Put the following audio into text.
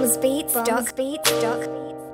Beats, Bumsbeats. beats.